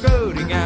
sisa